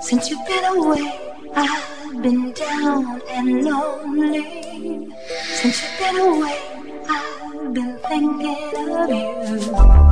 Since you've been away, I've been down and lonely. Since you've been away, I've been thinking of you.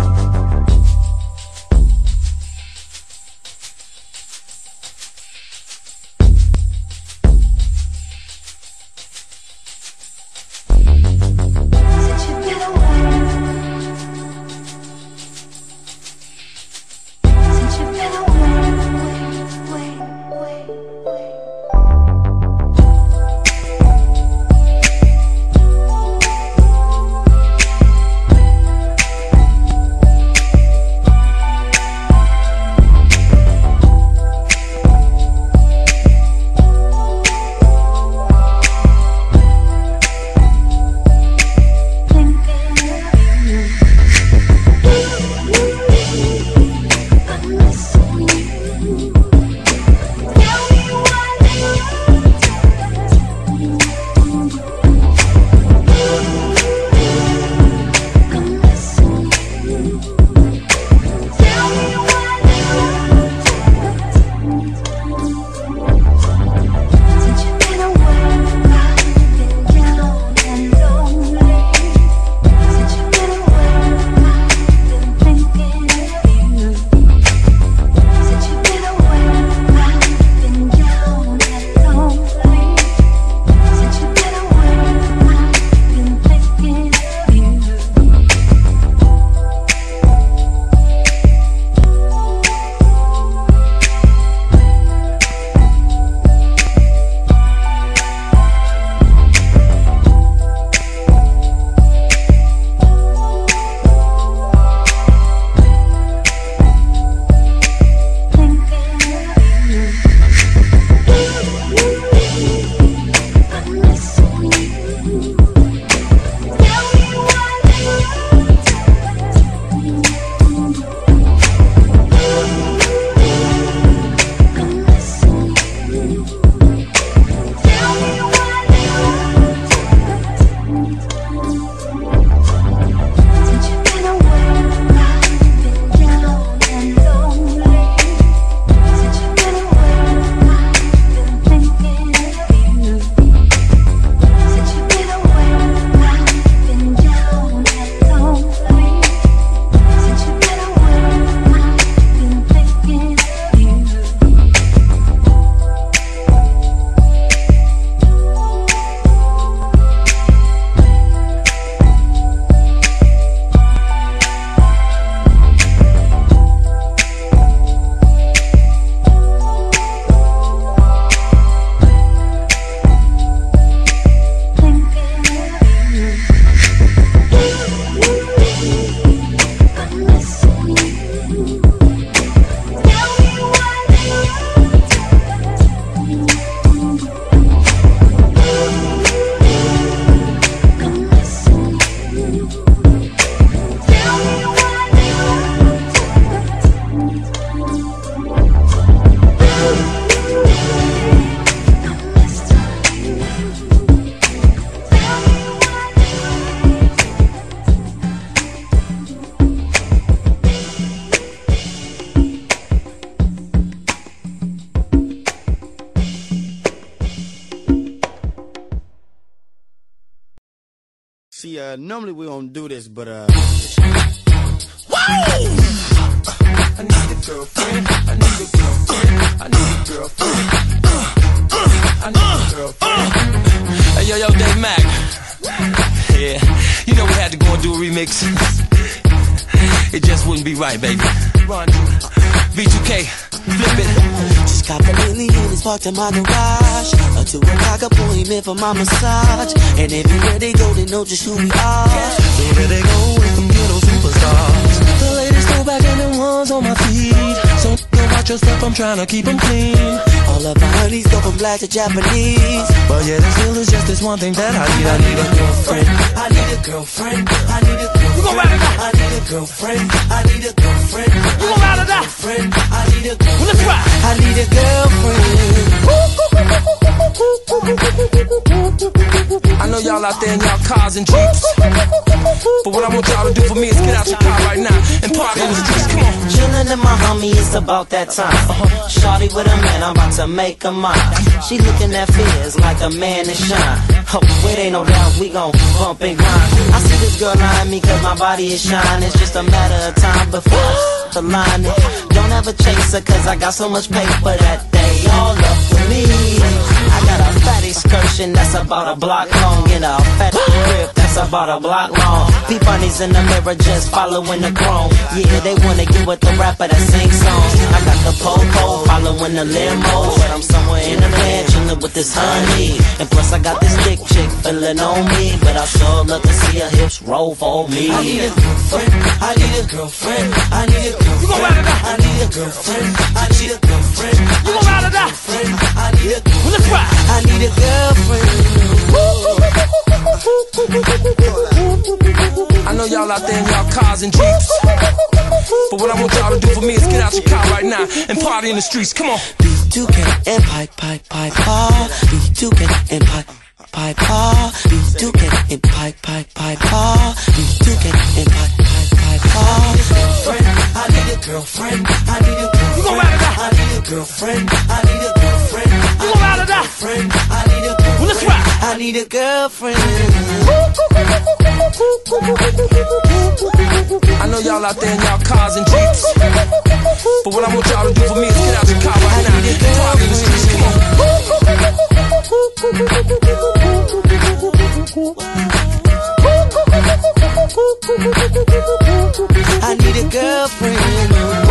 See, uh, normally we don't do this, but uh, Whoa! I need a girlfriend. I need a girlfriend. I need a girlfriend. I need a girlfriend. Hey, yo, yo, Dave Mac. Yeah, you know we had to go and do a remix. It just wouldn't be right, baby. Run. B2K, flip it. Just got the million units parked in my garage. To a o'clock appointment for my massage. And everywhere they go, they know just who we are. Wherever they go with them ghetto superstars. The latest throwback and the ones on my feet. So go watch your step, I'm trying to keep them clean. All of my honeys go from black to Japanese. But yeah, there still is just this one thing that I need. I need a girlfriend. I need a girlfriend. I need a girlfriend. Gon' ride or die? I need a girlfriend. I need a girlfriend. You gon' ride or die? I need a girlfriend. Well, let's ride. I need a girlfriend. I know y'all out there in y'all cars and jeeps. But what I want y'all to do for me is get out your car right now and party in the streets. Come on. Telling my homie it's about that time. Uh-huh. Shorty with a man, I'm about to make a mine. She looking at fears like a man to shine. Oh, it ain't no doubt we gon' bump and grind. I see this girl eyeing me cause my body is shine. It's just a matter of time before the line. Don't ever chase her cause I got so much paper that they all up for me. I got a fat excursion that's about a block long and a fat grip that's about a block long. Peeponies in the mirror just following the chrome. Yeah, they wanna get with the rapper that sings songs. I got the popo following the limo, but I'm somewhere in the land chilling with this honey. And plus I got this thick chick feeling on me, but I sure love to see her hips roll for me. I need a girlfriend. I need a girlfriend. I need a girlfriend. You gon' ride or? I need a girlfriend. I girlfriend. I know y'all out there in y'all cars and jeeps. But what I want y'all to do for me is get out your car right now and party in the streets. Come on. B2K and pipe, pipe, pipe, paw. B2K and pipe. Pipe paw, B2K and pipe, pipe, pipe paw, B2K and pipe, pipe, pipe paw. Girlfriend, I need a girlfriend, I need a girlfriend. You gon' ride or die? I need a girlfriend, I need a girlfriend. You gon' ride or die? I need a girlfriend. Well, let's ride. I need a girlfriend. Y'all out there in y'all cars and jeeps. But what I want y'all to do for me is get out your car right now in the streets. Come on. I need a girlfriend.